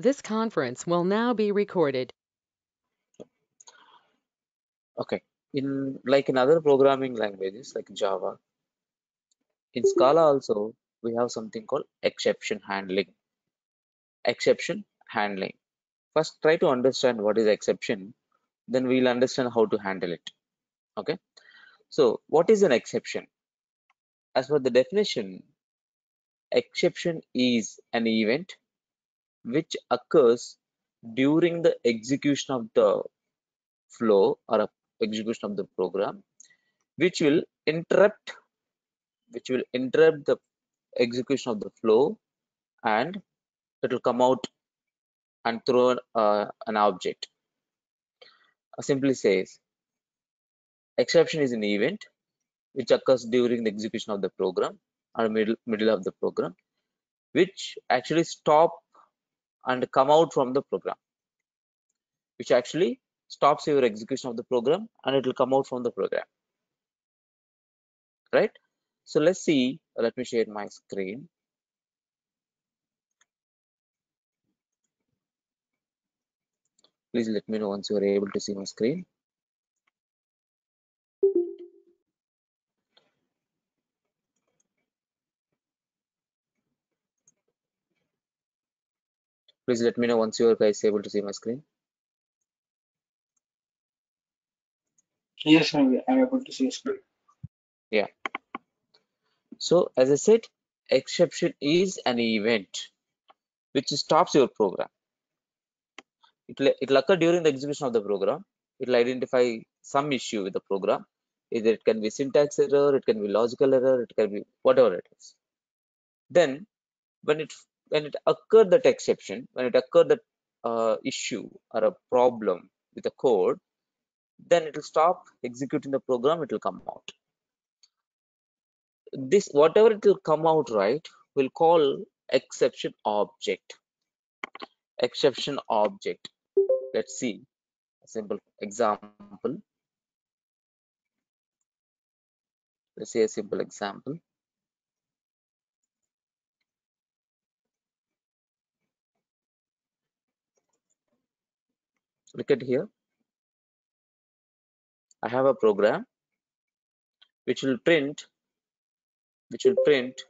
This conference will now be recorded. Okay. In like in other programming languages like Java, in Scala also we have something called exception handling. Exception handling. First, try to understand what is exception, then we'll understand how to handle it. Okay. So, what is an exception? As per the definition, exception is an event which occurs during the execution of the flow or execution of the program which will interrupt which will interrupt the execution of the flow and it will come out and throw uh, an object. Uh, simply says exception is an event which occurs during the execution of the program or middle middle of the program which actually stop and come out from the program which actually stops your execution of the program and it will come out from the program. Right? So let's see let me share my screen. Please let me know once you are able to see my screen please let me know once you are guys able to see my screen. Yes, I'm, able to see a screen. yeah. So as i said exception is an event which stops your program. It will it'll occur during the execution of the program. It will identify some issue with the program. Either it can be syntax error it can be logical error it can be whatever it is. Then when it when it occurred that exception when it occurred that uh, issue or a problem with the code then it will stop executing the program it will come out. This whatever it will come out right we'll call exception object. Exception object. Let's see. A simple example. Let's see a simple example look at here. I have a program which will print which will print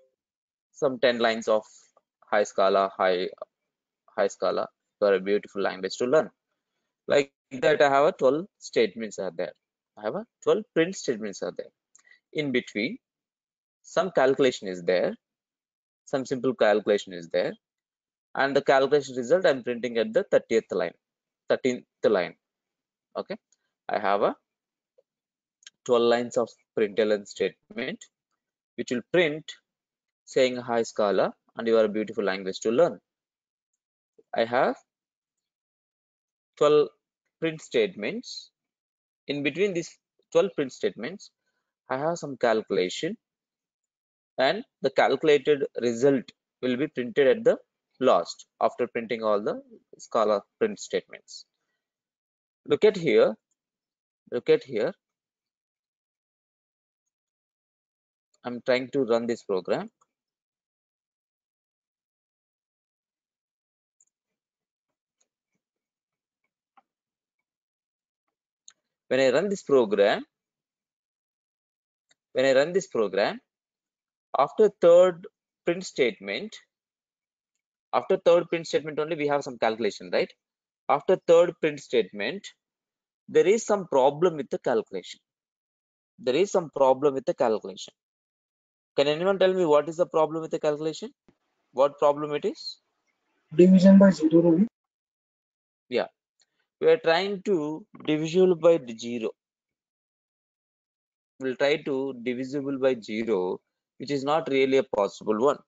some 10 lines of high scala high high scala for a beautiful language to learn. Like that i have a 12 statements are there. I have a 12 print statements are there. In between some calculation is there some simple calculation is there and the calculation result i'm printing at the 30th line 13th line. Okay? I have a 12 lines of println statement which will print saying hi scala and you are a beautiful language to learn. I have 12 print statements. In between these 12 print statements i have some calculation and the calculated result will be printed at the last after printing all the scala print statements. Look at here. Look at here. I'm trying to run this program. When i run this program when i run this program after third print statement after third print statement only we have some calculation right? After third print statement there is some problem with the calculation. There is some problem with the calculation. Can anyone tell me what is the problem with the calculation? What problem it is? Division by zero, yeah. We are trying to divisible by zero. We'll try to divisible by zero which is not really a possible one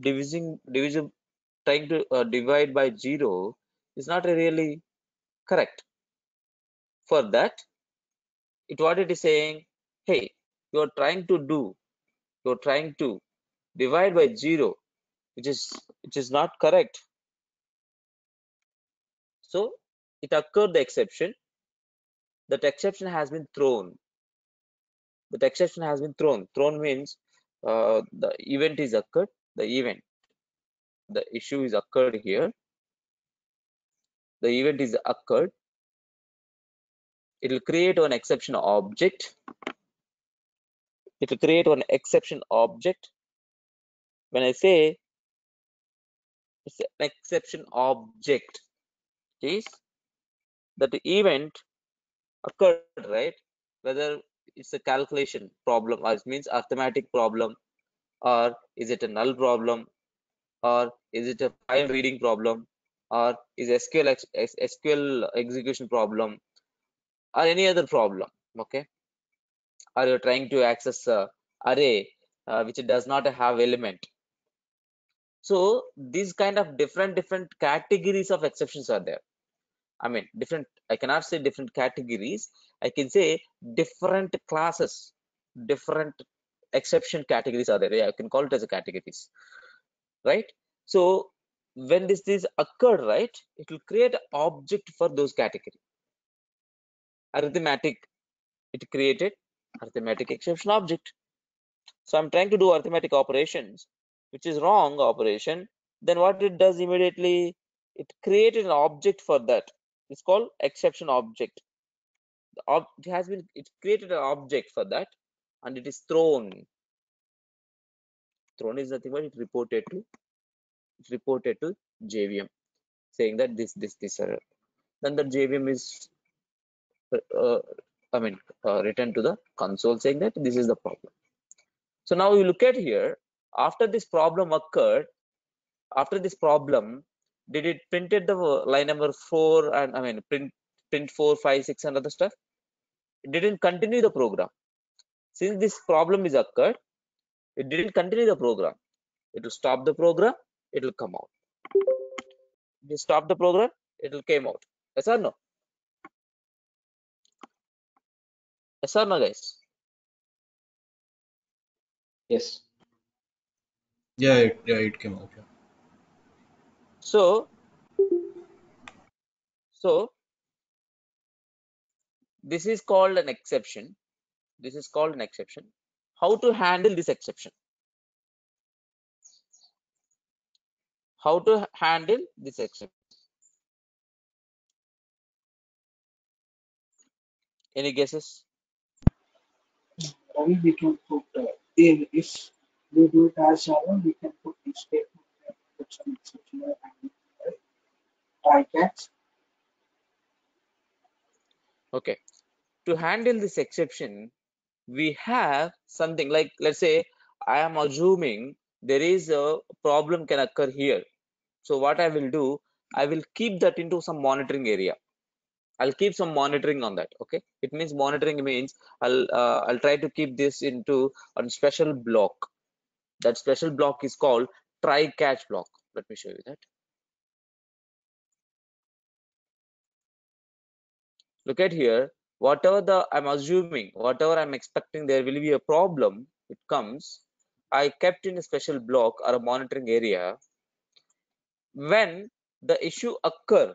divising division trying to uh, divide by zero is not really correct. For that it what it is saying hey you are trying to do you are trying to divide by zero which is which is not correct. So it occurred the exception. That exception has been thrown. That exception has been thrown. Thrown means uh, the event is occurred the event the issue is occurred here the event is occurred it will create an exception object it will create an exception object. When i say it's an exception object is that the event occurred right? Whether it's a calculation problem or it means arithmetic problem or is it a null problem? Or is it a file reading problem? Or is SQL SQL execution problem? Or any other problem okay? Or you're trying to access a array uh, which does not have element. So these kind of different different categories of exceptions are there. I mean different i cannot say different categories. I can say different classes different exception categories are there. Yeah, i can call it as a categories right? So when this is occurred right it will create object for those category. Arithmetic it created arithmetic exception object. So i'm trying to do arithmetic operations which is wrong operation. Then what it does immediately it created an object for that. It's called exception object. The ob it has been it created an object for that and it is thrown. Thrown is nothing but it reported to it reported to jvm saying that this this this error. Then the jvm is uh, uh, i mean uh, returned to the console saying that this is the problem. So now you look at here after this problem occurred after this problem did it printed the line number four and i mean print print four five six and other stuff? It didn't continue the program since this problem is occurred it didn't continue the program it will stop the program it will come out you stop the program it will came out yes or no yes or no guys Yes. Yeah, it, yeah, it came out. Yeah. so so this is called an exception this is called an exception. How to handle this exception? How to handle this exception? Any guesses? Ravi, we can put uh, in if we do it as Java, we can put this statement and put some exception and try catch. okay. To handle this exception we have something like let's say i am assuming there is a problem can occur here. So what i will do i will keep that into some monitoring area. I'll keep some monitoring on that okay? It means monitoring means i'll uh, i'll try to keep this into a special block. That special block is called try catch block. Let me show you that. Look at here whatever the i'm assuming whatever i'm expecting there will be a problem it comes. I kept in a special block or a monitoring area. When the issue occur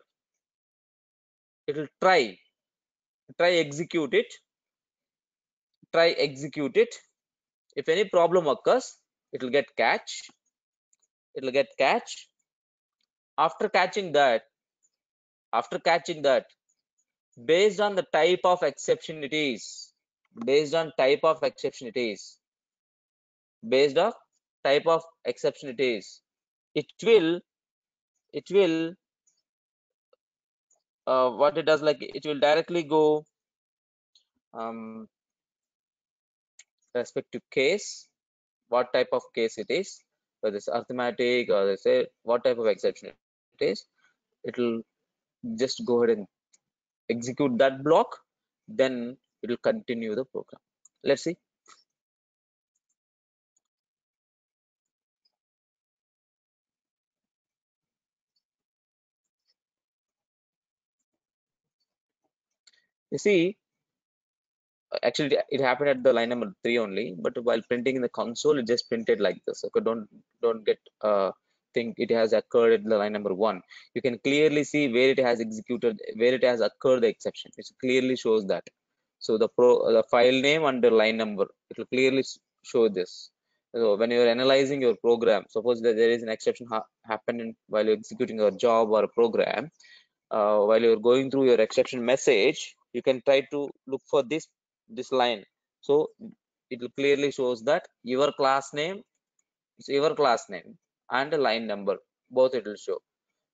it will try try execute it try execute it. If any problem occurs it will get catch it will get catch. After catching that after catching that based on the type of exception it is based on type of exception it is based of type of exception it is it will it will uh, what it does like it will directly go um respect to case what type of case it is whether it's arithmetic or they say what type of exception it is it will just go ahead and execute that block then it will continue the program. Let's see. You see actually it- happened at the line number three only but while printing in the console it just printed like this. Okay don't don't get uh think it has occurred at the line number one. You can clearly see where it has executed where it has occurred the exception. It clearly shows that. So the pro the file name under line number it will clearly show this. So when you're analyzing your program, suppose that there is an exception ha happening while you're executing a job or a program, uh, while you're going through your exception message, you can try to look for this this line. So it clearly shows that your class name is your class name and a line number, both it will show.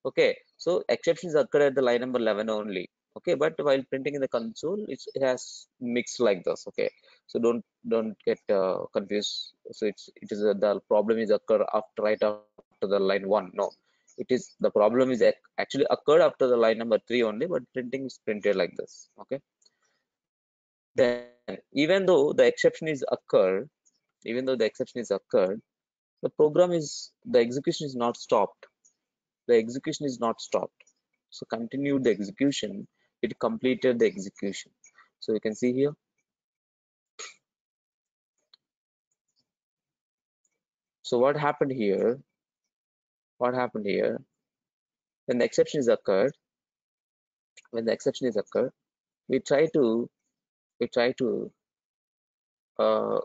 Okay, so exceptions occur at the line number 11 only. Okay, but while printing in the console, it has mixed like this. Okay, so don't don't get uh, confused. So it's it is a, the problem is occur after right after the line one. No, it is the problem is ac- actually occurred after the line number three only, but printing is printed like this. Okay, then even though the exception is occurred, even though the exception is occurred, the program is the execution is not stopped. The execution is not stopped. So continued the execution. It completed the execution. So you can see here. So what happened here? What happened here? When the exception is occurred, when the exception is occurred, we try to we try to uh,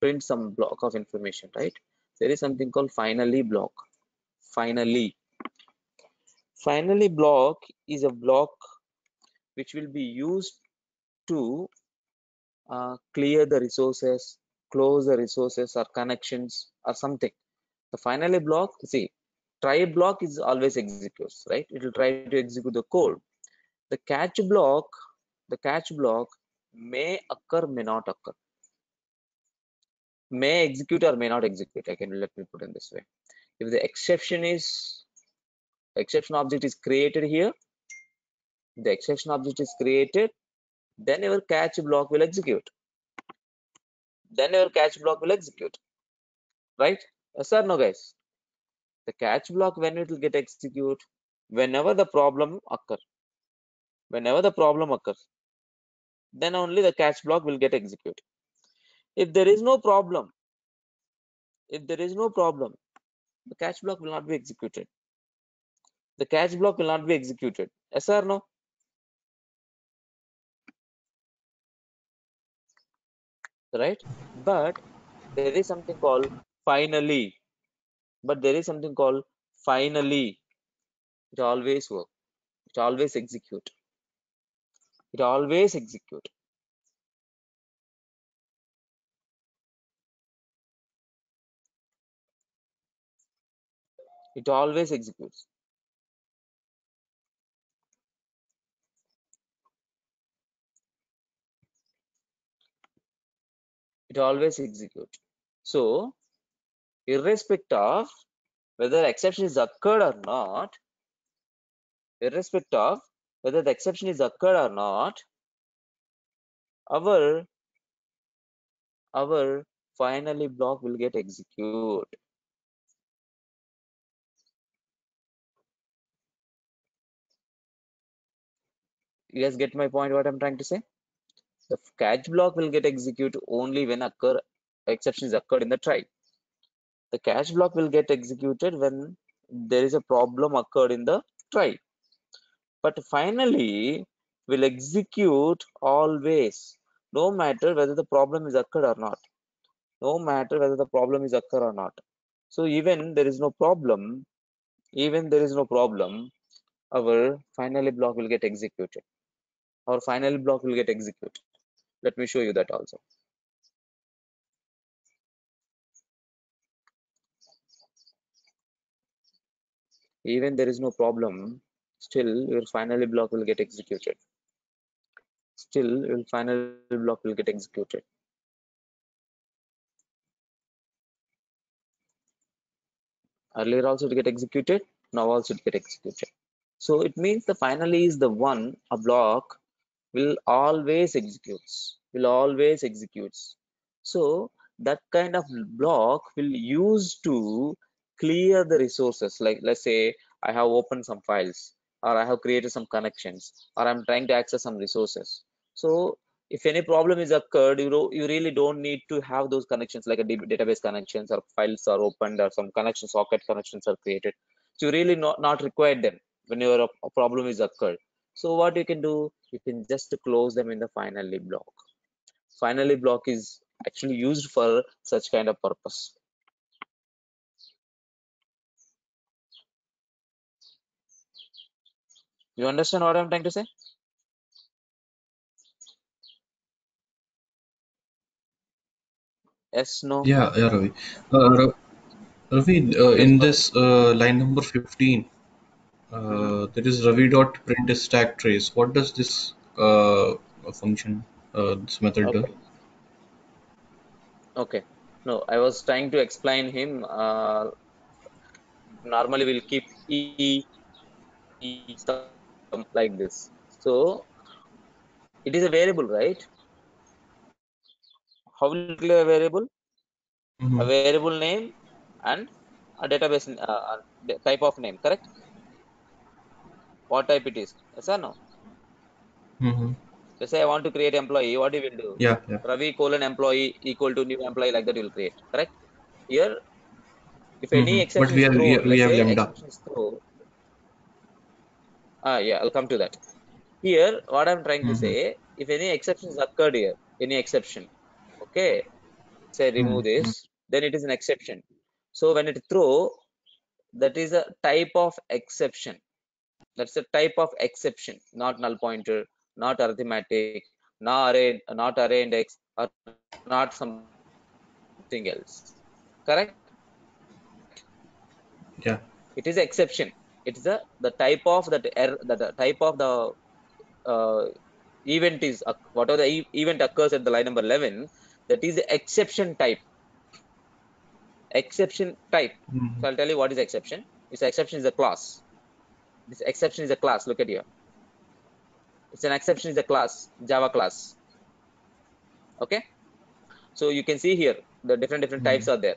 print some block of information, right? There is something called finally block. Finally, finally block is a block which will be used to uh, clear the resources, close the resources or connections or something. The finally block, see, try block is always executes, right? It will try to execute the code. The catch block, the catch block may occur, may not occur. May execute or may not execute. I can let me put in this way. If the exception is exception object is created here, the exception object is created, then your catch block will execute. Then your catch block will execute. Right? Yes or no, guys? The catch block when it will get execute whenever the problem occur. Whenever the problem occurs, then only the catch block will get executed. If there is no problem, if there is no problem, the catch block will not be executed. The catch block will not be executed. Yes or no? Right? But there is something called finally. But there is something called finally. It always work. It always execute. It always execute. It always executes. It always execute. So, irrespective of whether exception is occurred or not, irrespective of whether the exception is occurred or not, our our finally block will get execute. You guys get my point? What I'm trying to say? The catch block will get executed only when occur exception is occurred in the try. The catch block will get executed when there is a problem occurred in the try. But finally, will execute always, no matter whether the problem is occurred or not. No matter whether the problem is occur or not. So even there is no problem, even there is no problem, our finally block will get executed. Our final block will get executed. Let me show you that also. Even there is no problem, still your finally block will get executed. Still your final block will get executed. Earlier also to get executed, now also to get executed. So it means the finally is the one a block will always executes, will always executes. So that kind of block will use to clear the resources. Like let's say I have opened some files or I have created some connections or I'm trying to access some resources. So if any problem is occurred, you know, you really don't need to have those connections like a database connections or files are opened or some connection socket connections are created. So you really not, not require them whenever a, uh, a problem is occurred. So what you can do, you can just close them in the finally block. Finally block is actually used for such kind of purpose you understand what i'm trying to say yes no Yeah, yeah, Ravi. Uh, Ravi, uh, in this uh, line number 15, uh, there is Ravi dot print stack trace. What does this uh, function, uh, this method do? okay. Okay. No i was trying to explain him. Uh, normally we'll keep e, e like this. So it is a variable right? How will it declare a variable? A Mhm, variable name and a database uh, type of name correct what type it is? Yes or no? Mhm. let's say i want to create employee. What you will do? Yeah, yeah. ravi colon employee equal to new employee like that you will create correct? Here if any Mhm. But exception we is have we we have lambda. exception ah yeah i'll come to that. Here what i'm trying to Mhm, say if any exceptions occurred here any exception okay? Say remove mhm, this then it is an exception. So when it throw that is a type of exception that's a type of exception not null pointer not arithmetic not array not array index or not something else. Correct? Yeah. it is exception. It is a the type of that error the, the type of the uh, event is oc- whatever the e- event occurs at the line number 11 that is the exception type. Exception type. Mhm, so i'll tell you what is exception. This exception is a class this exception is a class. Look at here. It's an exception is a class java class. Okay? So you can see here the different different types mhm, are there.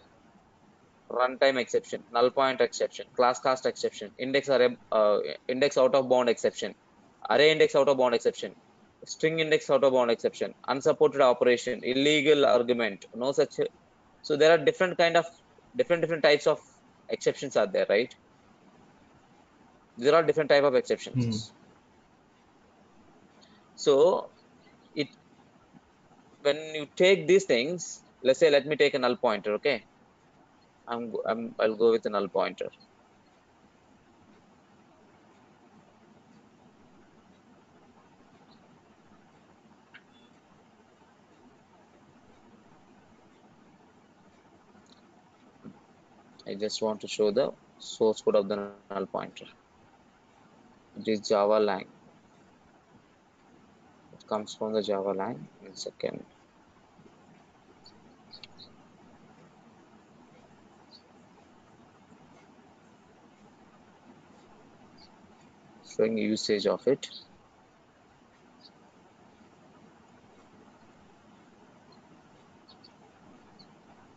Runtime exception null pointer exception class cast exception index array uh, index out of bound exception array index out of bound exception string index out of bound exception unsupported operation illegal argument no such so there are different kind of different different types of exceptions are there right there are different type of exceptions. Mhm. so it when you take these things let's say let me take a null pointer okay? I'm, I'm i'll go with a null pointer. I just want to show the source code of the null pointer it is java lang it comes from the java lang in second. Showing usage of it.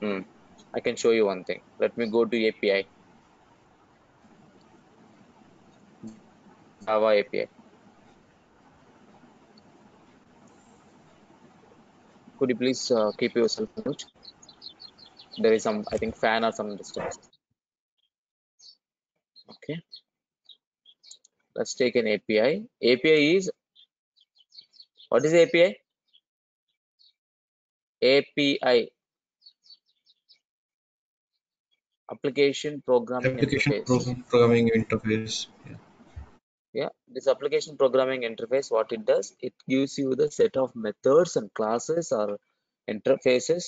Hmm. i can show you one thing. Let me go to api java api could you please uh, keep yourself mute? There is some i think fan or some disturbance okay. Let's take an api api is what is api api application programming Application interface. Program, programming interface. Yeah. Yeah this application programming interface what it does it gives you the set of methods and classes or interfaces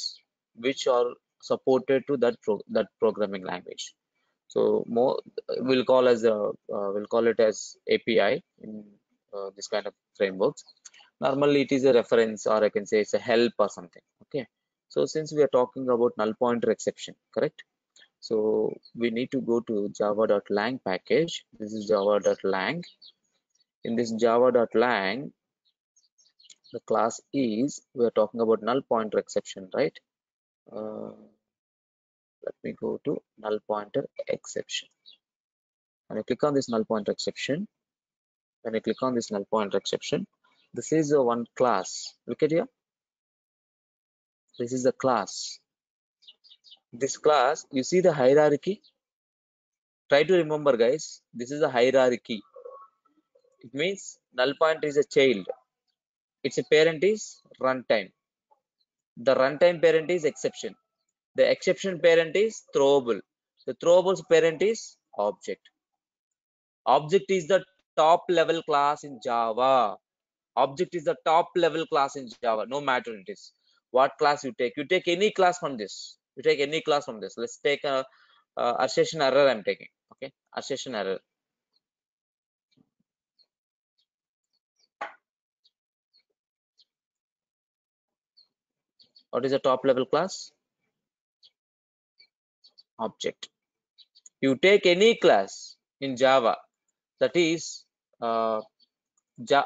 which are supported to that pro that programming language. So more we'll call as a uh, we'll call it as api in uh, this kind of frameworks. Normally it is a reference or i can say it's a help or something okay? So since we are talking about null pointer exception correct so we need to go to java.lang package. This is java.lang in this java.lang the class is we are talking about null pointer exception right? Uh, let me go to null pointer exception. When i click on this null pointer exception when i click on this null pointer exception this is a one class. Look at here. This is the class this class you see the hierarchy try to remember guys this is a hierarchy it means null pointer is a child its a parent is runtime The runtime parent is exception. The exception parent is throwable. The throwable's parent is object. Object is the top level class in Java. Object is the top level class in Java, no matter it is. What class you take? You take any class from this. You take any class from this. Let's take a, a assertion error I'm taking. Okay, assertion error. What is a top level class? Object. You take any class in Java that is uh,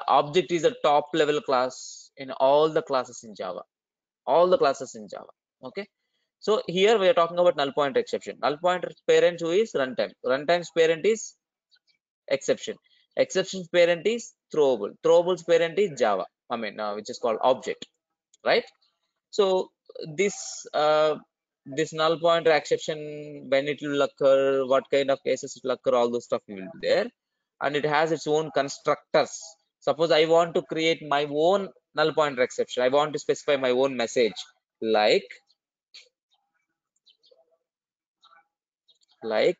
object is a top level class in all the classes in Java. All the classes in Java. Okay. So here we are talking about null pointer exception. Null pointer parent who is runtime. Runtime's parent is exception. Exception's parent is throwable. Throwable's parent is Java. I mean, uh, which is called object, right? So this uh, this null pointer exception, when it will occur, what kind of cases it will occur, all those stuff will be there, and it has its own constructors. Suppose I want to create my own null pointer exception. I want to specify my own message, like like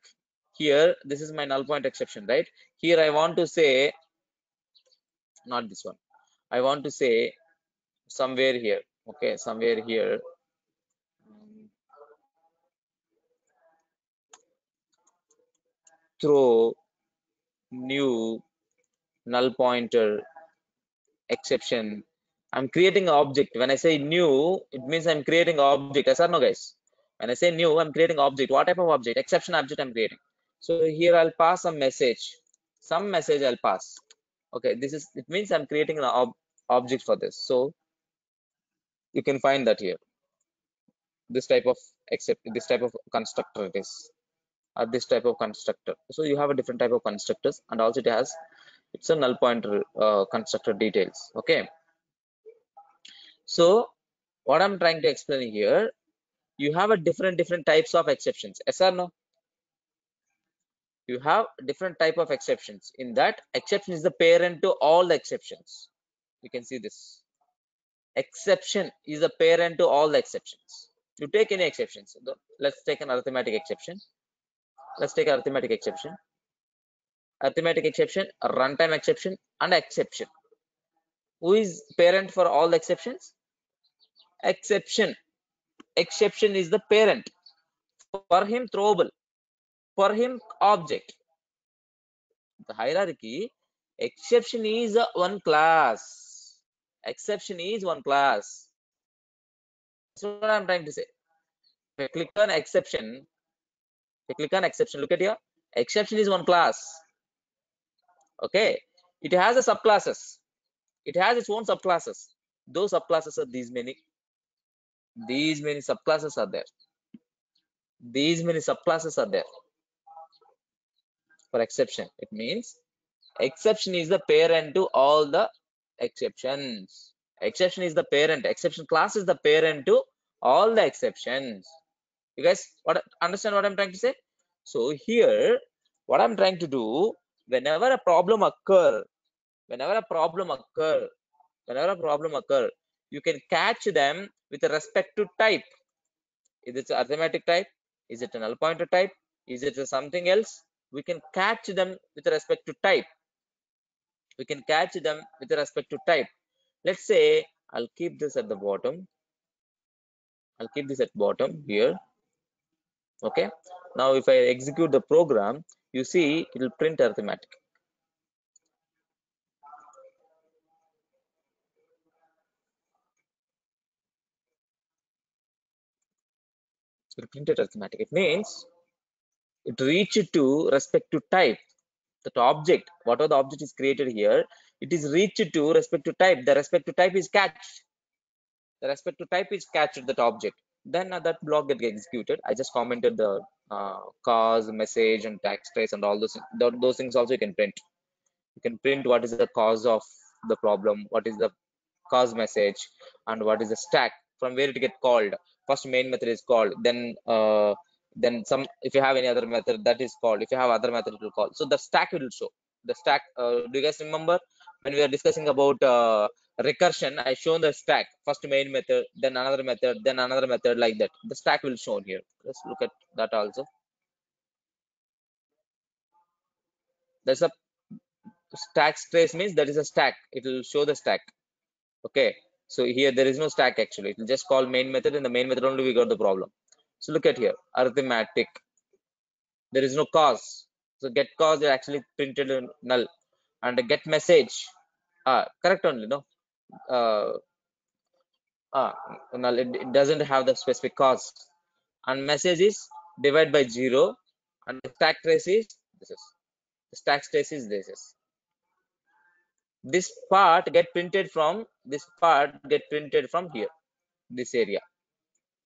here. This is my null point exception, right? Here I want to say, not this one. I want to say somewhere here. Okay, somewhere here. throw new null pointer exception i'm creating an object when i say new it means i'm creating an object yes or no guys when i say new i'm creating object what type of object exception object i'm creating. So here i'll pass a message. Some message i'll pass. Okay this is it means i'm creating an ob object for this. So you can find that here. This type of except this type of constructor it is or this type of constructor. So you have a different type of constructors and also it has it's a null pointer uh, constructor details. Okay. So what i'm trying to explain here you have a different different types of exceptions. Yes or no? You have different type of exceptions. In that exception is the parent to all the exceptions. You can see this. Exception is the parent to all the exceptions you take any exceptions let's take an arithmetic exception. Let's take arithmetic exception. Arithmetic exception runtime exception and exception. Who is parent for all the exceptions? Exception exception is the parent. For him throwable. For him object. The hierarchy exception is one class. Exception is one class. That's what i'm trying to say. If I click on exception I click on exception look at here. Exception is one class. Okay? It has a subclasses. It has its own subclasses. Those subclasses are these many these many subclasses are there. These many subclasses are there. For exception it means exception is the parent to all the exceptions. Exception is the parent. Exception class is the parent to all the exceptions. You guys what understand what i'm trying to say? So here what i'm trying to do whenever a problem occur whenever a problem occur whenever a problem occur you can catch them with respect to type. Is it arithmetic type? Is it a null pointer type? Is it something else? We can catch them with respect to type. We can catch them with respect to type. Let's say i'll keep this at the bottom. I'll keep this at bottom here. Okay? Now if i execute the program you see it will print arithmetic it will print it arithmetic it means it reached to respect to type. That object whatever the object is created here it is reached to respect to type. The respect to type is catched. The respect to type is catched that object. Then uh, that block get executed. I just commented the uh, cause message and stack trace and all those tho- those things also you can print. You can print what is the cause of the problem what is the cause message and what is the stack from where it get called first main method is called then uh, then some if you have any other method that is called if you have other method it will call so the stack will show the stack uh, do you guys remember when we are discussing about uh, recursion, I shown the stack. First main method, then another method, then another method like that. The stack will shown here. Let's look at that also. There's a stack trace means that is a stack. It will show the stack. Okay. So here there is no stack actually. It will just call main method. In the main method only we got the problem. So look at here, arithmetic. There is no cause. So get cause is actually printed in null. And get message. Ah, correct only, no? Uh, ah, null. It, it doesn't have the specific cause. And message is divide by zero. And the stack trace is this is the stack trace is this is this part get printed from this part get printed from here this area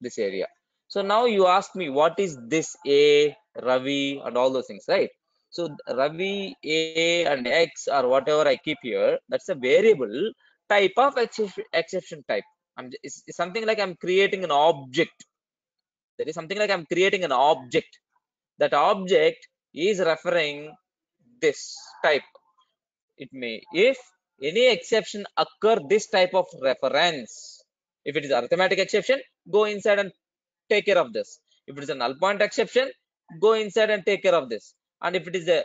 this area. So now you ask me what is this a ravi and all those things right? So ravi a and x or whatever i keep here. That's a variable type of exception, type. I'm it's, something like i'm creating an object. There is something like i'm creating an object. That object is referring this type it may. If any exception occur this type of reference if it is arithmetic exception go inside and take care of this. If it is a null point exception go inside and take care of this. And if it is a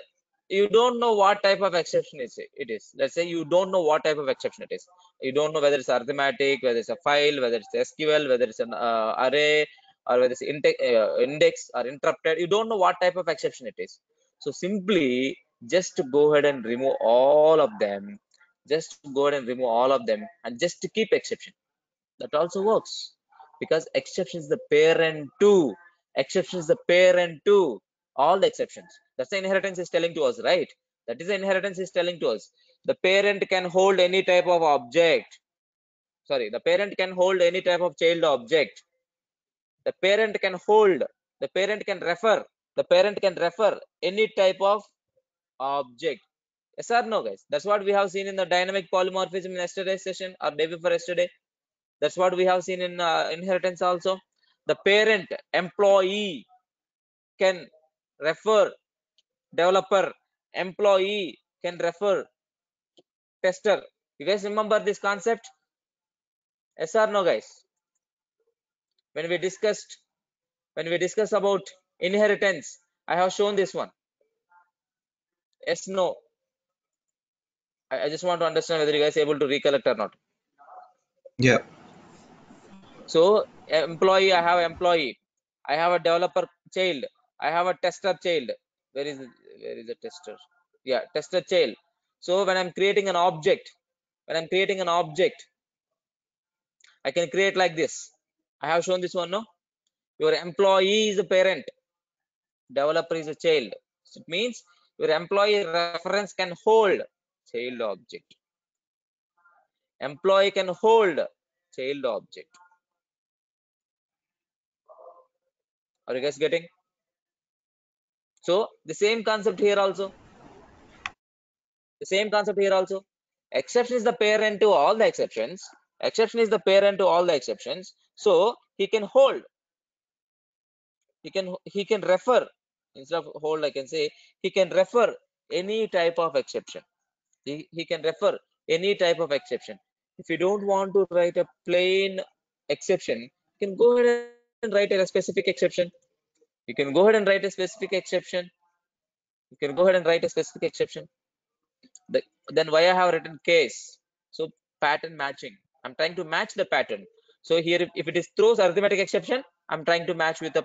you don't know what type of exception is it is. Let's say you don't know what type of exception it is. You don't know whether it's arithmetic whether it's a file whether it's sql whether it's an uh, array or whether it's inte- uh, index or interrupted. You don't know what type of exception it is. So simply just go ahead and remove all of them. Just go ahead and remove all of them and just to keep exception. That also works. Because exception is the parent to. Exception is the parent to all the exceptions. That's the inheritance is telling to us right? That is the inheritance is telling to us. The parent can hold any type of object. Sorry the parent can hold any type of child object. The parent can hold. The parent can refer. The parent can refer any type of object. Yes or no guys? That's what we have seen in the dynamic polymorphism in yesterday's session or day before yesterday. That's what we have seen in uh, inheritance also. The parent employee can refer developer employee can refer tester. You guys remember this concept? Yes or no guys? When we discussed when we discussed about inheritance i have shown this one yes no. I, I just want to understand whether you guys are able to recollect or not. Yeah. so employee i have employee. I have a developer child. I have a tester child. Where is where is the tester? Yeah tester child. So when i'm creating an object when i'm creating an object i can create like this. I have shown this one no? Your employee is a parent. Developer is a child. So it means your employee reference can hold child object. Employee can hold child object. Are you guys getting? So the same concept here also. The same concept here also. Exception is the parent to all the exceptions. Exception is the parent to all the exceptions. So he can hold. He can he can refer instead of hold i can say he can refer any type of exception. He, he can refer any type of exception. If you don't want to write a plain exception you can go ahead and write a specific exception. You can go ahead and write a specific exception. You can go ahead and write a specific exception. The, then why i have written case? So pattern matching. I'm trying to match the pattern. So here if, if it is throws arithmetic exception i'm trying to match with a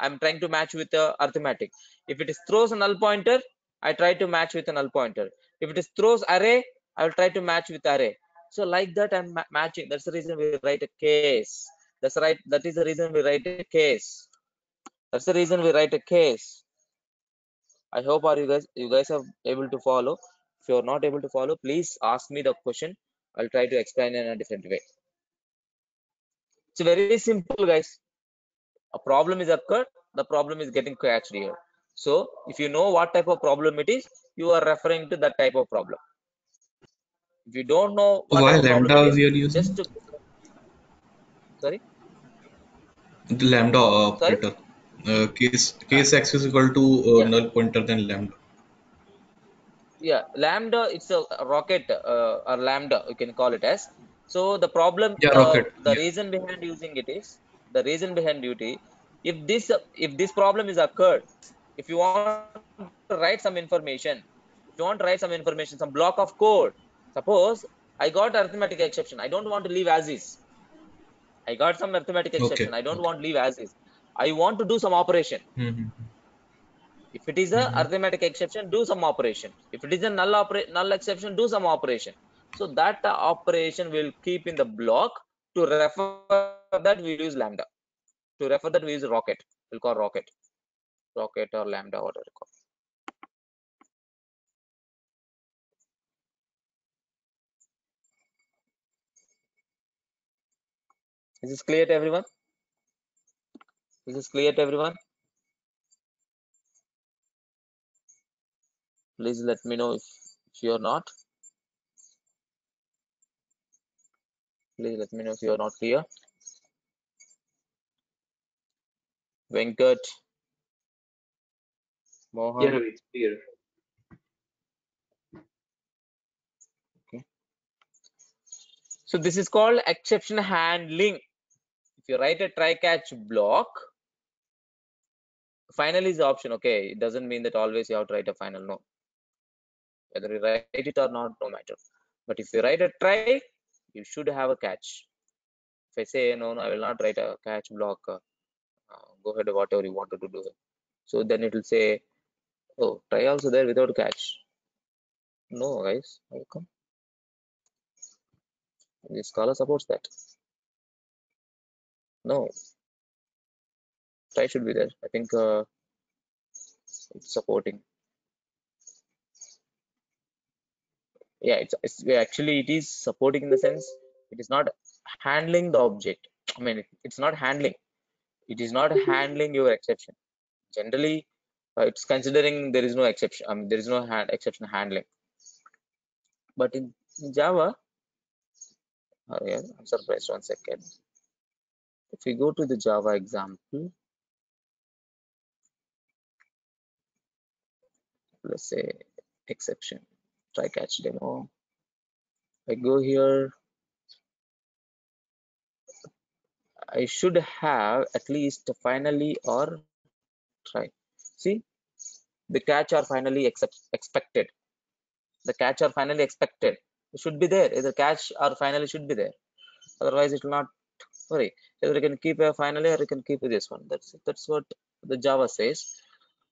i'm trying to match with the arithmetic. If it is throws a null pointer i try to match with a null pointer. If it is throws array i will try to match with array. So like that i'm ma- matching. That's the reason we write a case. That's right that is the reason we write a case. That's the reason we write a case. I hope are you guys you guys are able to follow? If you're not able to follow please ask me the question. I'll try to explain in a different way. It's very simple guys a problem is occurred the problem is getting catched here so if you know what type of problem it is you are referring to that type of problem if you don't know what Why type of problem lambda is are using? just to sorry The lambda sorry operator. Uh, case case x is equal to uh, yeah null pointer then lambda. yeah lambda it's a rocket uh, or lambda you can call it as so the problem Yeah, uh, rocket. the Yeah. reason behind using it is the reason behind duty if this if this problem is occurred if you want to write some information if you want to write some information some block of code suppose i got arithmetic exception i don't want to leave as is i got some arithmetic exception i don't okay. want to leave as is i want to do some operation Mhm. if it is a Mhm. arithmetic exception, do some operation. If it is a null null exception, do some operation. So that uh, operation will keep in the block. To refer that we use lambda. To refer that we use rocket. We'll call rocket, rocket or lambda, whatever you call. Is this clear to everyone? Is this clear to everyone? Please let me know if, if you're not. Please let me know if you're not clear. Venkat, Mohan. Yeah, it's clear. Okay. So this is called exception handling. If you write a try catch block, final is the option. Okay, it doesn't mean that always you have to write a final. No, whether you write it or not, no matter. But if you write a try, you should have a catch. If I say no, no, I will not write a catch block. Uh, uh, go ahead, whatever you wanted to do. So then it will say, oh, try also there without catch. No, guys, how come? The Scala supports that. No, try should be there. I think uh, it's supporting. Yeah, it's, it's actually it is supporting in the sense it is not handling the object. I mean, it, it's not handling. It is not handling your exception. Generally, uh, it's considering there is no exception. I mean, there is no hand, exception handling. But in, in Java, oh yeah, I'm surprised. One second. If we go to the Java example, let's say exception, try catch demo. I go here. I should have at least finally or try. See, the catch are finally expected. The catch are finally expected. It should be there. Either catch or finally should be there. Otherwise, it will not worry. Either you can keep a finally or you can keep this one. That's that's what the Java says.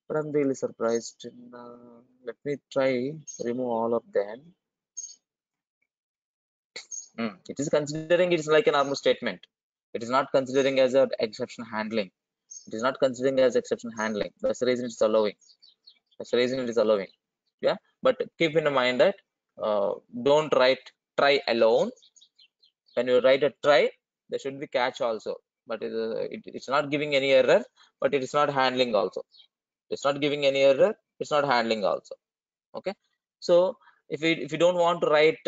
But I'm really surprised. Uh, let me try remove all of them. Hmm, It is considering it's like an armor statement. It is not considering as an exception handling. It is not considering as exception handling. That's the reason it's allowing. That's the reason it is allowing. Yeah, but keep in mind that uh, don't write try alone. When you write a try, there should be catch also. But it, uh, it, it's not giving any error, but it is not handling also. It's not giving any error. It's not handling also. Okay. So if you if you don't want to write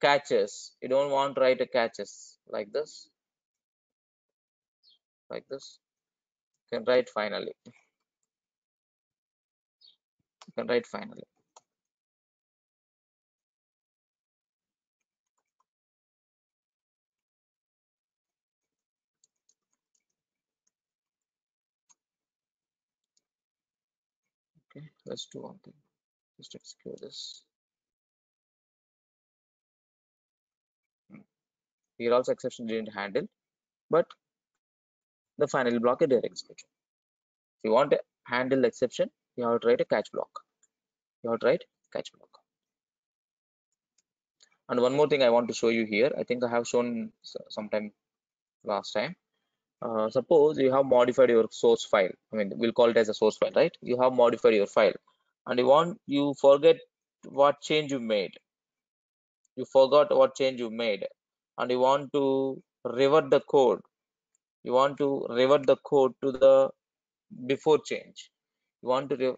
catches, you don't want to write a catches like this, like this. You can write finally. You can write finally. Let's do one thing. Just execute this. Here also exception didn't handle, but the final block is direct execution. If you want to handle exception, you have to write a catch block. You have to write catch block. And one more thing I want to show you here. I think I have shown sometime last time. Uh, suppose you have modified your source file. I mean, we'll call it as a source file, right? You have modified your file, and you want you forget what change you made. You forgot what change you made, and you want to revert the code. You want to revert the code to the before change. You want to re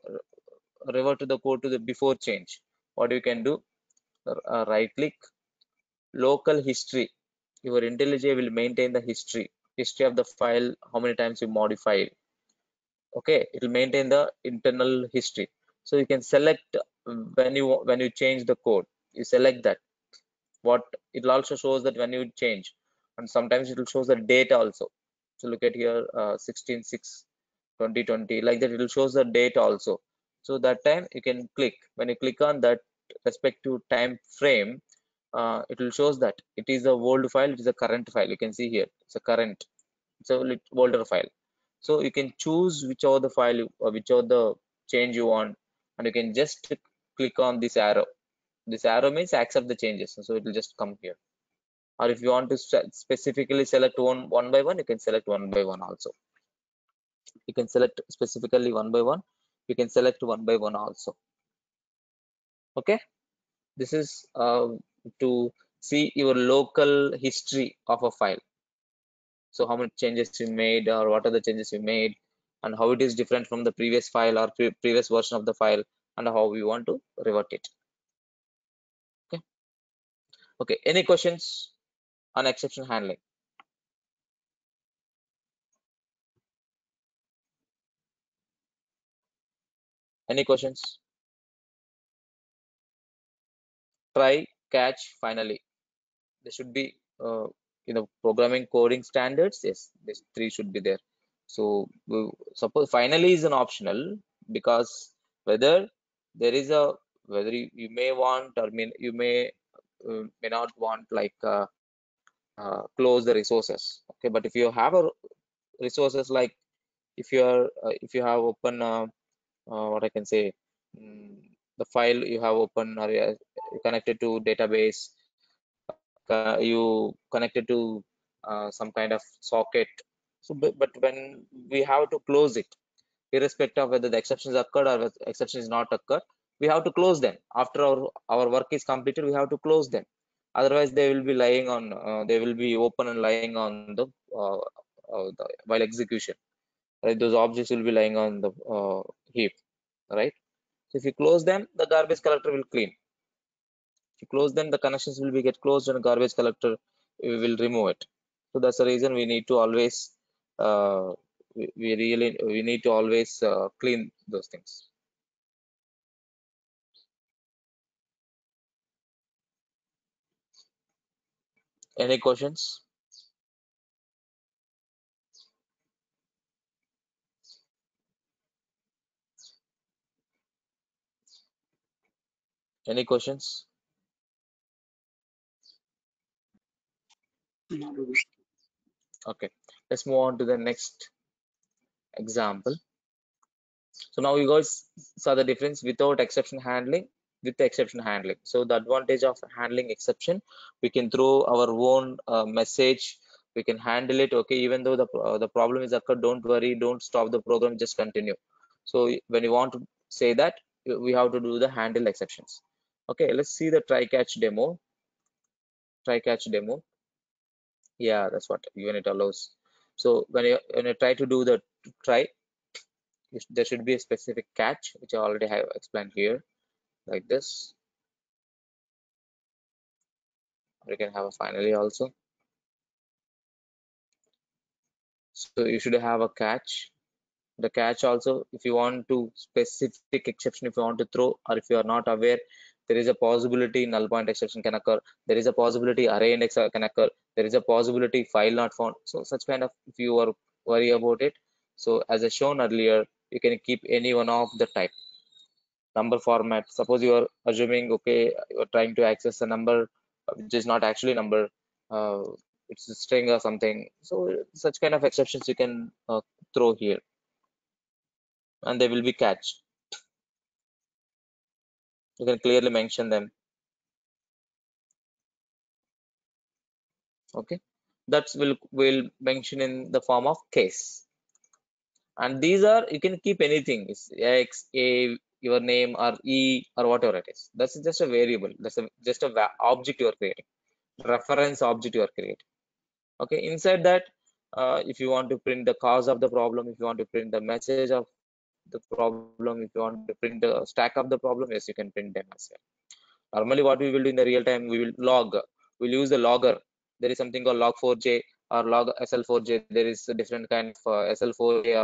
revert to the code to the before change. What you can do? Uh, right click, local history. Your IntelliJ will maintain the history, history of the file, how many times you modify it. Okay, it will maintain the internal history. So you can select when you when you change the code you select that what it will also shows that when you change and sometimes it will shows the date also so look at here uh, 16 6 2020 like that it will shows the date also so that time you can click when you click on that respective time frame uh, it will shows that it is a old file it is a current file. You can see here it's a current it's a older file. So you can choose whichever the file you, or whichever the change you want and you can just click on this arrow. This arrow means accept the changes so it will just come here. Or if you want to specifically select one one by one you can select one by one also. You can select specifically one by one you can select one by one also. Okay? This is uh, to see your local history of a file. So how many changes you made or what are the changes you made and how it is different from the previous file or pre- previous version of the file and how we want to revert it. Okay? Okay any questions on exception handling? Any questions? Try catch finally. There should be uh, you know programming coding standards. Yes these three should be there. So suppose finally is an optional because whether there is a whether you, you may want or may, you may uh, may not want like uh, uh, close the resources. Okay but if you have a resources like if you are uh, if you have open uh, uh, what i can say mm, the file you have open or connected to database uh, you connected to uh, some kind of socket. So but, but when we have to close it irrespective of whether the exceptions occurred or whether exception is not occurred we have to close them. After our our work is completed we have to close them. Otherwise they will be lying on uh, they will be open and lying on the, uh, uh, the while execution. Right? Those objects will be lying on the uh, heap. Right so if you close them the garbage collector will clean. If you close them the connections will be get closed and garbage collector will remove it. So that's the reason we need to always uh, we, we really we need to always uh, clean those things. Any questions any questions? Okay let's move on to the next example. So now you guys saw the difference without exception handling with the exception handling. So the advantage of handling exception we can throw our own uh, message we can handle it okay? Even though the uh, the problem is occurred don't worry don't stop the program just continue. So when you want to say that we have to do the handle exceptions okay let's see the try catch demo. Try catch demo. Yeah that's what even it allows. So when you when you try to do the try there should be a specific catch which i already have explained here like this. We can have a finally also. So you should have a catch. The catch also if you want to specific exception if you want to throw or if you are not aware there is a possibility null point exception can occur. There is a possibility array index can occur. There is a possibility file not found. So such kind of if you are worry about it. So as i shown earlier you can keep any one of the type. Number format. Suppose you are assuming okay you are trying to access a number which is not actually number uh, it's a string or something. So such kind of exceptions you can uh, throw here. And they will be catched you can clearly mention them. Okay. That's will will mention in the form of case. And these are you can keep anything. It's x a your name or e or whatever it is. That's just a variable. That's a just a object you are creating. Reference object you are creating. Okay. Inside that uh, if you want to print the cause of the problem if you want to print the message of the problem if you want to print the stack of the problem yes you can print them as well normally what we will do in the real time we will log we'll use the logger there is something called log4j or log sl4j there is a different kind of uh, sl4j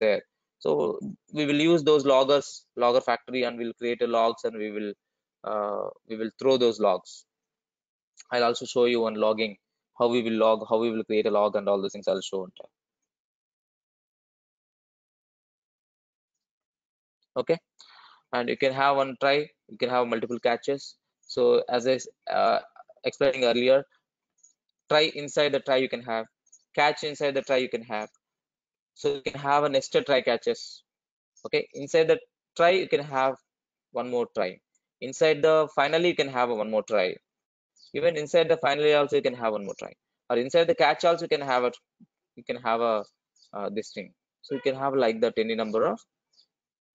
there So we will use those loggers, logger factory, and we'll create a logs and we will uh, we will throw those logs. I'll also show you on logging how we will log, how we will create a log, and all those things I'll show on time. Okay, and you can have one try. You can have multiple catches. So as I uh, explaining earlier, try inside the try you can have, catch inside the try you can have. So you can have a nested try catches. Okay, inside the try you can have one more try. Inside the finally you can have one more try. Even inside the finally also you can have one more try. Or inside the catch also you can have a you can have a uh, this thing. So you can have like that any number of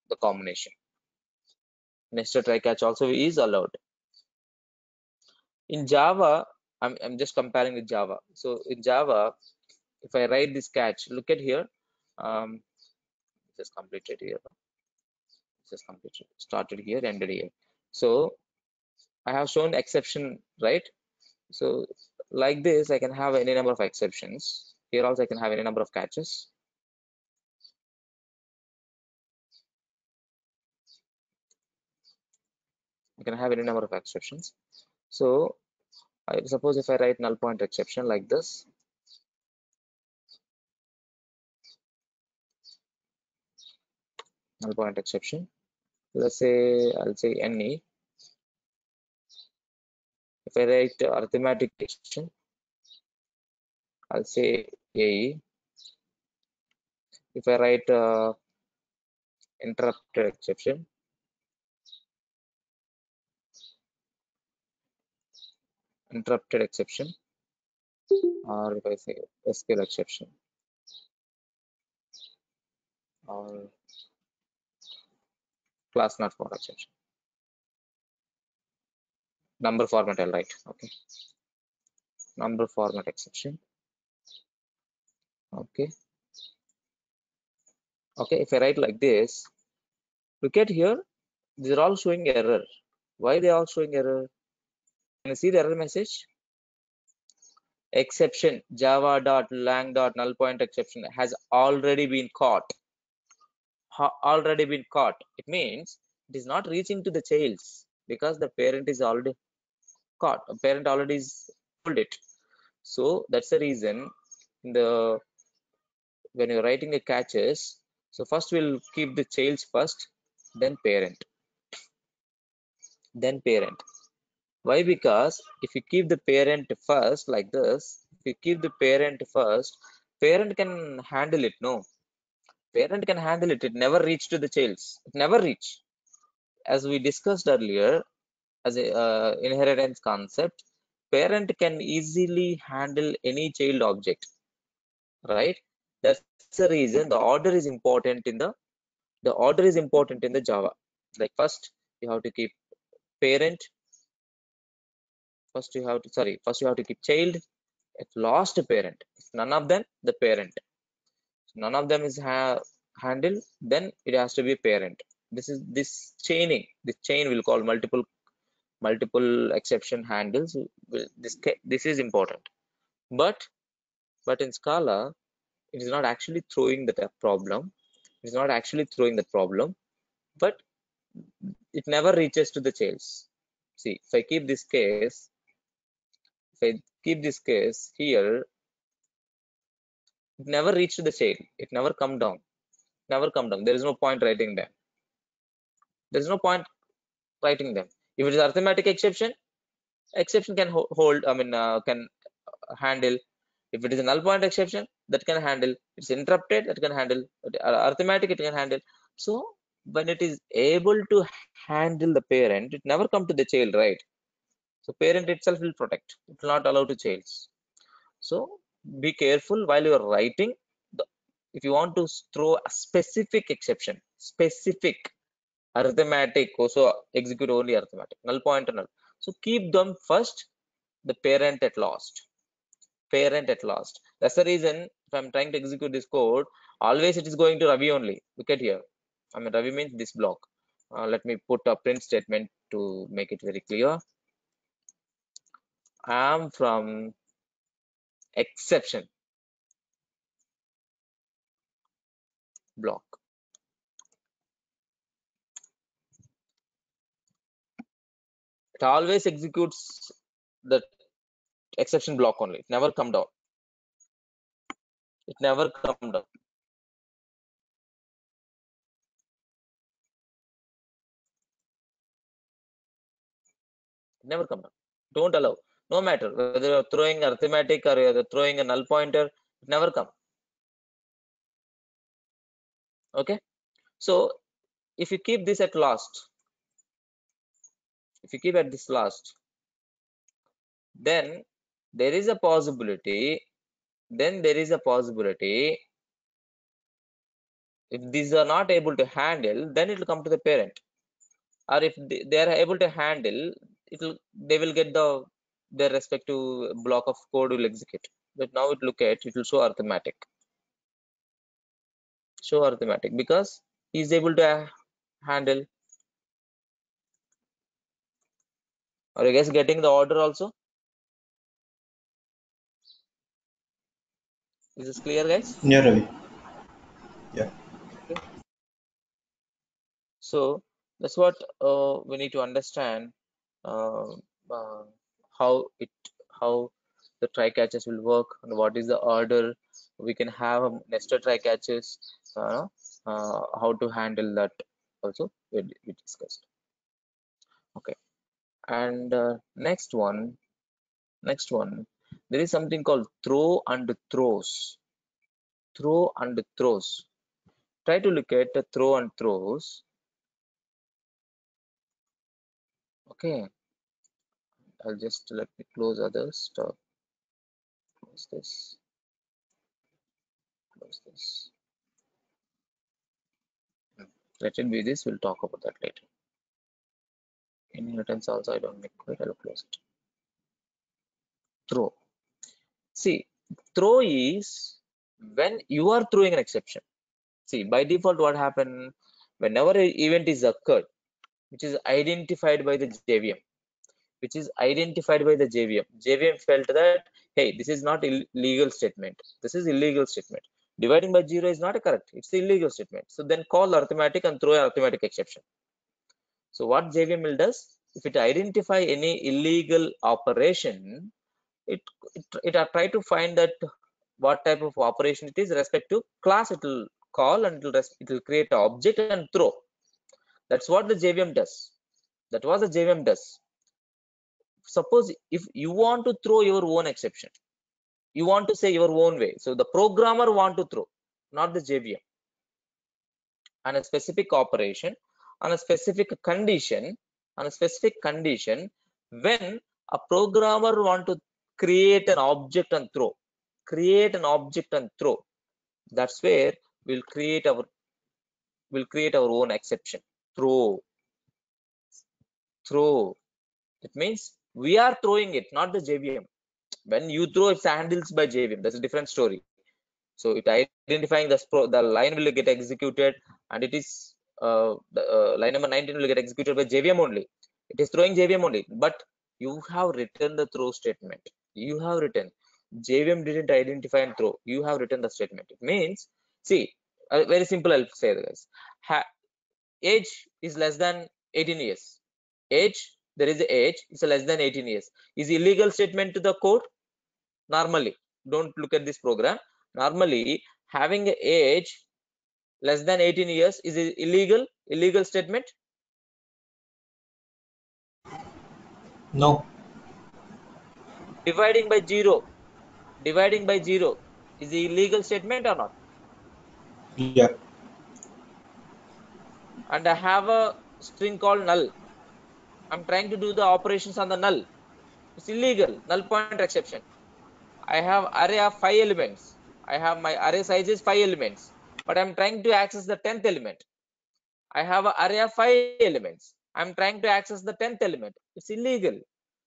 the combination. Nested try catch also is allowed. In Java, I'm, I'm just comparing with Java. So in Java, if I write this catch, look at here. Um, just completed here. Just completed. Started here, ended here. So I have shown exception, right? So like this, I can have any number of exceptions. Here also I can have any number of catches. I can have any number of exceptions. So I suppose if I write null point exception like this, null point exception, let's say I'll say any. If I write arithmetic exception, I'll say AE. If I write uh, interrupted exception, interrupted exception, or if I say SQL exception, or class not found exception. Number format I'll write, okay. Number format exception. Okay. Okay, if I write like this, look at here, these are all showing error. Why they all showing error? You see the error message? Exception java dot lang dot null point exception has already been caught. Ha already been caught. It means it is not reaching to the childs because the parent is already caught. A parent already is pulled it. So that's the reason in the when you're writing the catches, so first we'll keep the childs first, then parent, then parent. Why? Because if you keep the parent first like this, if you keep the parent first, parent can handle it. No, parent can handle it. It never reach to the childs. It never reach. As we discussed earlier, as a uh, inheritance concept, parent can easily handle any child object, right? That's the reason the order is important in the the order is important in the Java. Like first you have to keep parent. First you have to sorry. First you have to keep child. At last parent. If none of them, the parent. None of them is ha handled, then it has to be parent. This is this chaining. This chain will call multiple multiple exception handles. This this is important. But but in Scala, it is not actually throwing the problem it is not actually throwing the problem but it never reaches to the childs see if i keep this case if i keep this case here it never reached the child it never come down. Never come down. There is no point writing them. There is no point writing them. If it is arithmetic exception exception can ho hold i mean uh, can handle. If it is a null point exception that can handle. It's interrupted that can handle. Arithmetic it can handle. So when it is able to handle the parent it never come to the child right so parent itself will protect. It will not allow to childs so be careful while you are writing. The, if you want to throw a specific exception specific arithmetic also execute only arithmetic null point and null. So keep them first the parent at last. Parent at last. That's the reason if i'm trying to execute this code always it is going to ravi only. Look at here. I mean ravi means this block. Uh, let me put a print statement to make it very clear I'm from exception block. It always executes the exception block only. It never come down. It never come down. Never come down. Don't allow no matter whether you're throwing arithmetic or you're throwing a null pointer it never come. Okay? So if you keep this at last if you keep at this last then there is a possibility then there is a possibility if these are not able to handle then it will come to the parent. Or if they, are able to handle it will they will get the their respective block of code will execute. But now it look at it will show arithmetic. Show arithmetic because he is able to handle. Are you guys getting the order also? Is this clear guys? Yeah, Ravi. Yeah. so that's what uh, we need to understand uh, uh, how it how the try catches will work and what is the order. We can have nested try catches uh, uh, how to handle that also we, we discussed. Okay. And uh, next one next one. There is something called throw and throws. Throw and throws. Try to look at the throw and throws. Okay i'll just let me close other stuff. Close this? Close this? Let it be this we'll talk about that later. Inheritance also i don't make it i'll close it. Throw. See throw is when you are throwing an exception. See by default what happened whenever an event is occurred which is identified by the jvm which is identified by the jvm jvm felt that hey this is not illegal statement. This is illegal statement. Dividing by zero is not a correct. It's illegal statement. So then call arithmetic and throw an arithmetic exception. So what jvm will does if it identify any illegal operation it it, it try to find that what type of operation it is respect to class. It will call and it will, it will create an object and throw. That's what the jvm does. That was the jvm does suppose if you want to throw your own exception you want to say your own way. So the programmer want to throw not the jvm on a specific operation on a specific condition on a specific condition when a programmer want to create an object and throw create an object and throw that's where we'll create our we'll create our own exception. Throw. Throw. It means we are throwing it not the jvm when you throw it's handles by jvm that's a different story. So it identifying the the line will get executed and it is uh, the uh, line number 19 will get executed by jvm only. It is throwing jvm only but you have written the throw statement. You have written jvm didn't identify and throw. You have written the statement. It means see uh, very simple i'll say this. Ha- age is less than 18 years. Age there is age it's less than 18 years. Is illegal statement to the court? Normally. Don't look at this program. Normally having a age less than 18 years is illegal illegal statement? No. dividing by zero. Dividing by zero. Is the illegal statement or not? Yeah. and i have a string called null i'm trying to do the operations on the null. It's illegal null pointer exception. I have array of five elements. I have my array size is five elements but i'm trying to access the 10th element. I have an array of five elements. I'm trying to access the 10th element. It's illegal.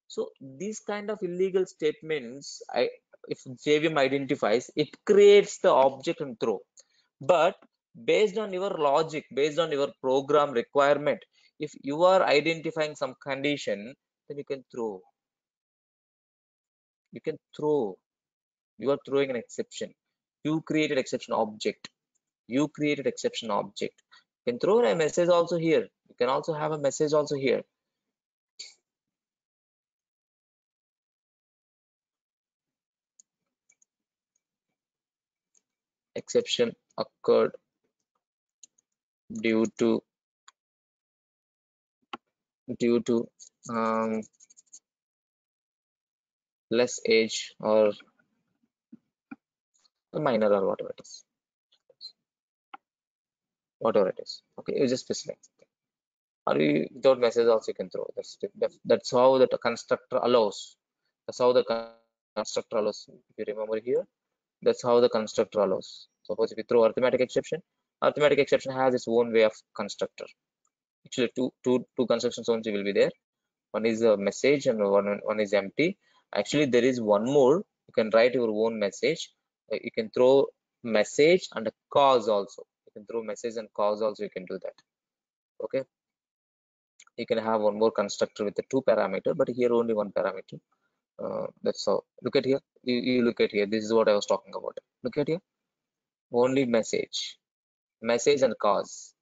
So these kind of illegal statements i if jvm identifies it creates the object and throw. But based on your logic based on your program requirement if you are identifying some condition then you can throw. You can throw. You are throwing an exception. You created exception object. You created exception object. You can throw a message also here. You can also have a message also here. Exception occurred due to due to um, less age or minor or whatever it is. Whatever it is. Okay you just specify or you without message also you can throw. That's that's how the constructor allows. That's how the constructor allows. If you remember here that's how the constructor allows. Suppose if you throw arithmetic exception arithmetic exception has its own way of constructor actually two two two constructions only will be there. One is a message and one one is empty. Actually there is one more. You can write your own message. Uh, you can throw message and a cause also. You can throw message and cause also you can do that. Okay? You can have one more constructor with the two parameter but here only one parameter. Uh, that's how look at here. You, you look at here. This is what i was talking about. Look at here. Only message. Message and cause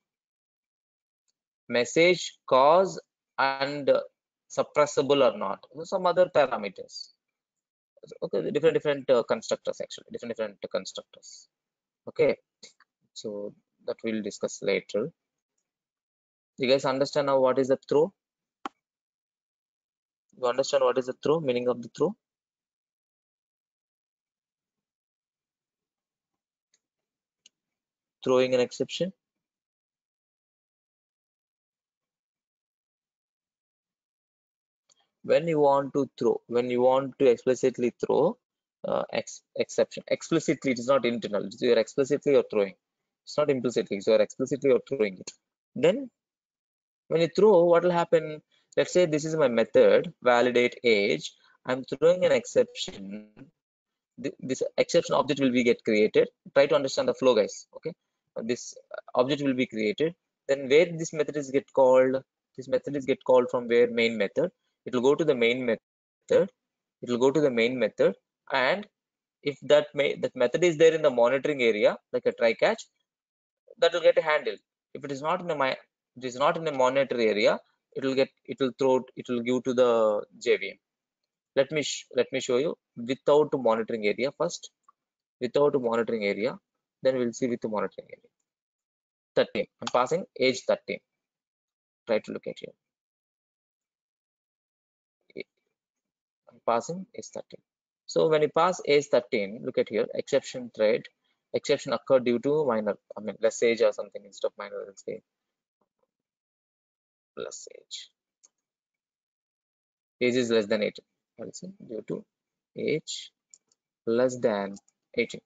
message cause and suppressible or not. Some other parameters. Okay the different different uh, constructors actually. Different different constructors. Okay. So that we'll discuss later. You guys understand now what is a throw you understand what is a throw meaning of the throw throwing an exception when you want to throw when you want to explicitly throw uh, ex exception explicitly it is not internal it's you're explicitly you're throwing. It's not implicitly so you're explicitly you're throwing it. Then when you throw what will happen? Let's say this is my method validate age i'm throwing an exception. This exception object will be get created. Try to understand the flow guys okay? Uh, this object will be created. Then where this method is get called this method is get called from where main method it will go to the main method. It will go to the main method. And if that may that method is there in the monitoring area like a try catch that will get handled. If it is not in the my it is not in a monitor area it will get it will throw it will give to the jvm let me let me show you without monitoring area first. Without monitoring area then we'll see with the monitoring area. 13 i'm passing age 13 try to look at here passing age 13 so when you pass age 13 look at here exception thread exception occurred due to minor i mean less age or something instead of minor let's say less age. Age is less than 18 i'll say due to age less than 18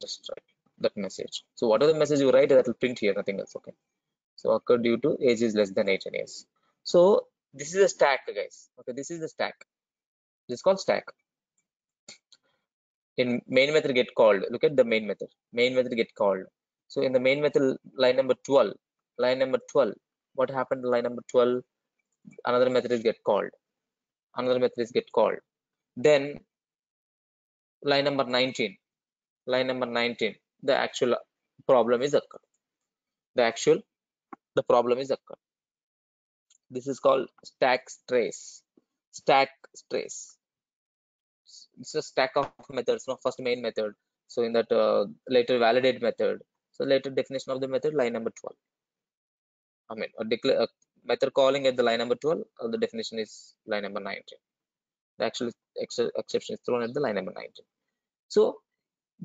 just write that message. So whatever the message you write that will print here nothing else okay? So occurred due to age is less than 18 years so this is a stack guys. Okay this is the stack. This is called stack. In main method get called. Look at the main method. Main method get called. So in the main method line number 12 line number 12 what happened to line number 12 another method is get called. Another method is get called. Then line number 19 line number 19 the actual problem is occurred. The actual the problem is occurred this is called stack trace. Stack trace. It's a stack of methods no first main method. So in that uh, later validate method. So later definition of the method line number 12 i mean a declare a method calling at the line number 12 uh, the definition is line number 19 the actual ex- exception is thrown at the line number 19 so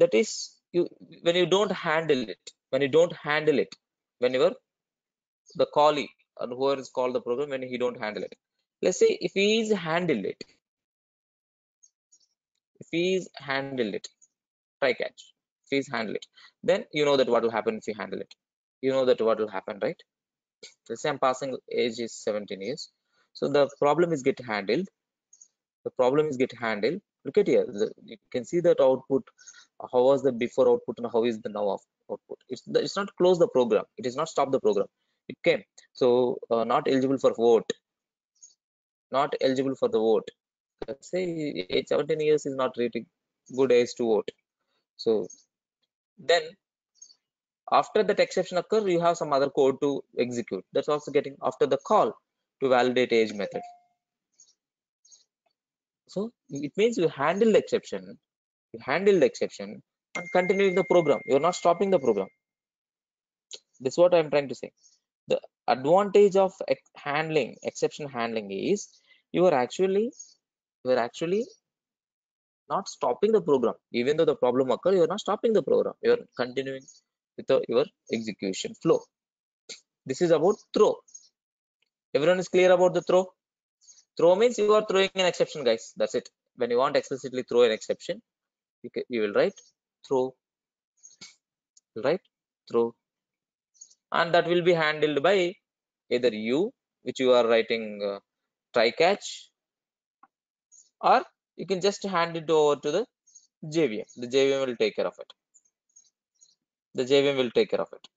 that is you when you don't handle it when you don't handle it whenever the callee or whoever is called the program when he don't handle it. Let's say if he is handle it if he is handle it try catch. If he is handle it then you know that what will happen if you handle it. You know that what will happen right? Let's say i'm passing age is 17 years. So the problem is get handled. The problem is get handled. Look at here. The, you can see that output. How was the before output and how is the now of output? It's the, it's not close the program. It is not stop the program came so uh, not eligible for vote. Not eligible for the vote. Let's say age 17 years is not really good age to vote. So then after that exception occur you have some other code to execute. That's also getting after the call to validate age method. So it means you handle the exception, you handle the exception and continuing the program. You're not stopping the program. This is what I'm trying to say. The advantage of handling, exception handling is you are actually you are actually not stopping the program. Even though the problem occurs, you are not stopping the program. You are continuing with the, your execution flow. This is about throw. Everyone is clear about the throw? Throw means you are throwing an exception, guys. That's it. When you want explicitly throw an exception, you, ca- you will write throw, right? Throw, and that will be handled by either you, which you are writing uh, try catch, or you can just hand it over to the JVM. The JVM will take care of it. The JVM will take care of it.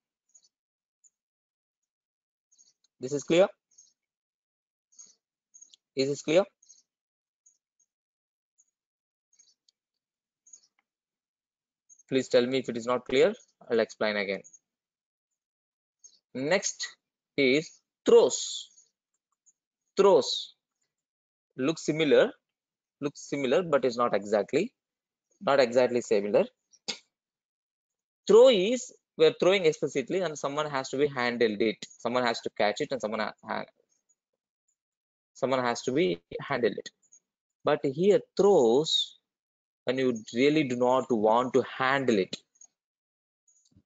This is clear? Is this clear? Please tell me if it is not clear. I'll explain again. Next is throws. Throws looks similar, looks similar, but is not exactly, not exactly similar. Throw is we're throwing explicitly, and someone has to be handled it. Someone has to catch it, and someone ha- someone has to be handled it. But here throws when you really do not want to handle it,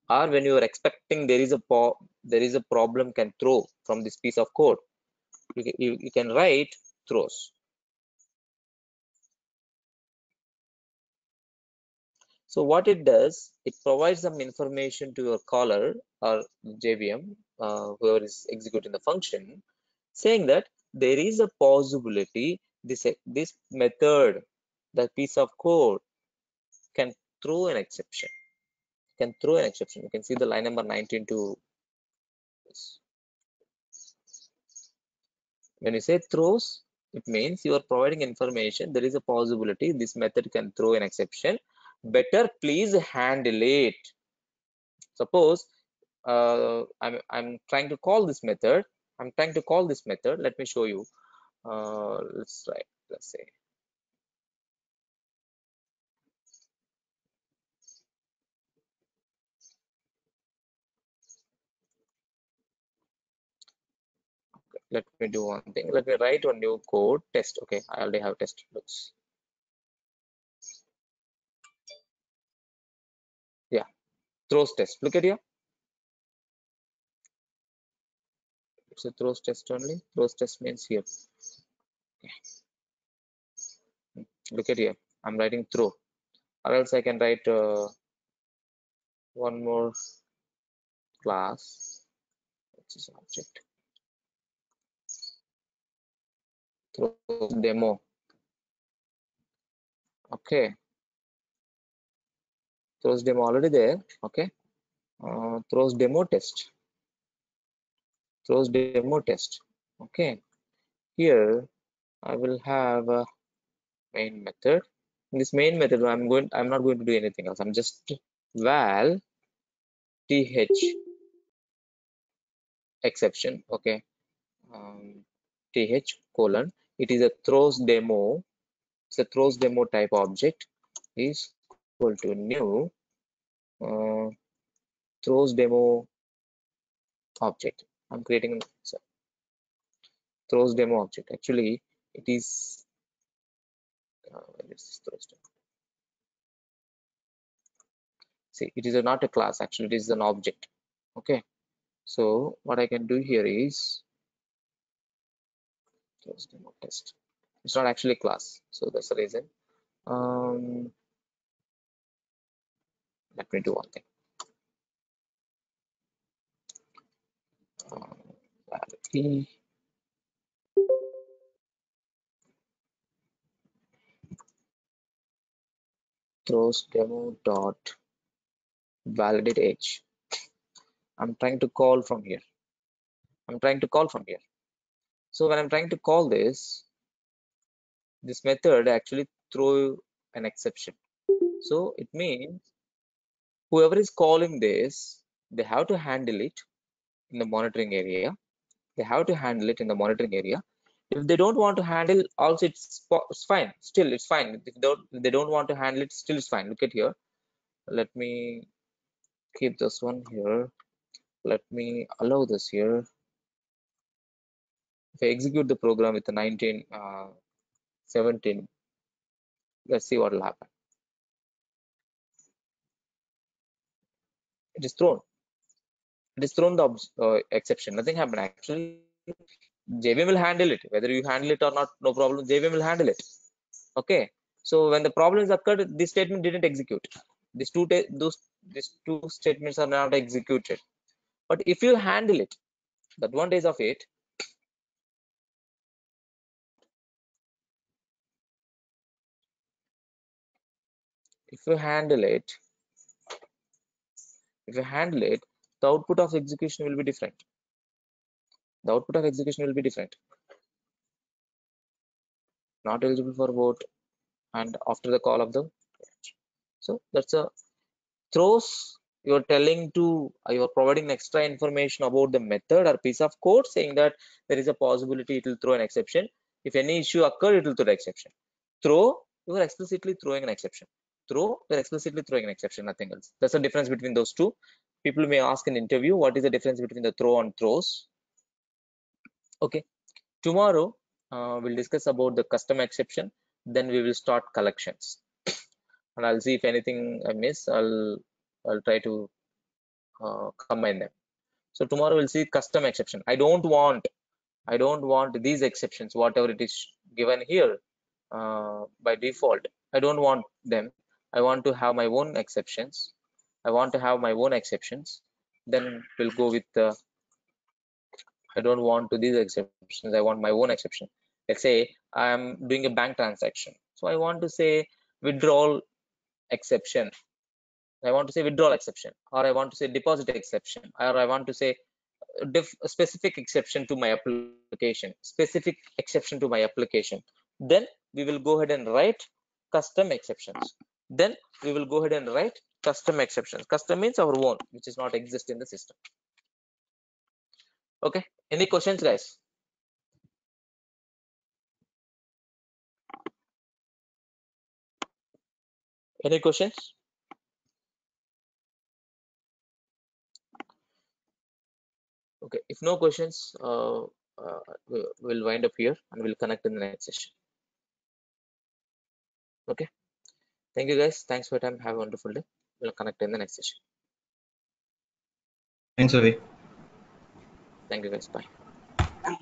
or when you are expecting there is a there is a problem can throw from this piece of code, you, you, you can write throws. So what it does, it provides some information to your caller or JVM, uh, whoever is executing the function, saying that there is a possibility this this method, that piece of code, can throw an exception. Can throw an exception. You can see the line number 19 to this. When you say throws, it means you are providing information. There is a possibility this method can throw an exception. Better please handle it. Suppose uh, I'm, I'm trying to call this method. I'm trying to call this method. Let me show you. Uh, let's try. Let's say let me do one thing. Let me write one new code test. Okay, I already have test looks. Yeah, throws test. Look at here. It's a throws test only. Throws test means here. Okay. Look at here. I'm writing throw, or else I can write uh, one more class, which is an object throws demo. Okay, throws demo already there. Okay, uh, throws demo test. Throws demo test. Okay, here I will have a main method. In this main method, I'm going. I'm not going to do anything else. I'm just val th exception. Okay, um, th colon. It is a throws demo. It's a throws demo type object is equal to new uh, throws demo object. I'm creating so, throws demo object. Actually, it is uh, throws demo? See, it is a, not a class. Actually, it is an object. Okay. So what I can do here is throws demo test. It's not actually class, so that's the reason. Um, let me do one thing. Throws demo dot validate age. I'm trying to call from here. I'm trying to call from here. So when I'm trying to call this, this method actually throw an exception. So it means whoever is calling this, they have to handle it in the monitoring area. They have to handle it in the monitoring area. if they don't want to handle also it's, fine still it's fine if they don't if they don't want to handle it still it's fine look at here let me keep this one here let me allow this here if I execute the program with the 19 uh, 17 let's see what will happen. It is thrown. It is thrown the uh, exception. Nothing happened. Actually jvm will handle it. Whether you handle it or not no problem. Jvm will handle it. Okay? So when the problems occurred this statement didn't execute. These two those these two statements are not executed. But if you handle it the advantage of it if you handle it if you handle it the output of execution will be different. The output of execution will be different. Not eligible for vote and after the call of the so that's a throws you're telling to uh, you're providing extra information about the method or piece of code saying that there is a possibility it will throw an exception. If any issue occur it will throw the exception. Throw you are explicitly throwing an exception throw you're explicitly throwing an exception nothing else. That's the difference between those two. People may ask in interview what is the difference between the throw and throws? Okay. Tomorrow uh, we'll discuss about the custom exception then we will start collections. And i'll see if anything i miss i'll i'll try to uh, combine them. So tomorrow we'll see custom exception. I don't want i don't want these exceptions whatever it is given here uh, by default. I don't want them i want to have my own exceptions i want to have my own exceptions then we'll go with the I don't want to these exceptions. I want my own exception. Let's say I'm doing a bank transaction. So I want to say withdrawal exception. I want to say withdrawal exception, or I want to say deposit exception, or I want to say specific exception to my application, specific exception to my application. Then we will go ahead and write custom exceptions. Then we will go ahead and write custom exceptions. Custom means our own, which is not exist in the system. Okay. Any questions, guys? Any questions? Okay. If no questions, uh, uh, we- we'll wind up here and we'll connect in the next session. Okay. Thank you, guys. Thanks for your time. Have a wonderful day. We'll connect in the next session. Thanks, Avi. Thank you, guys. Bye. And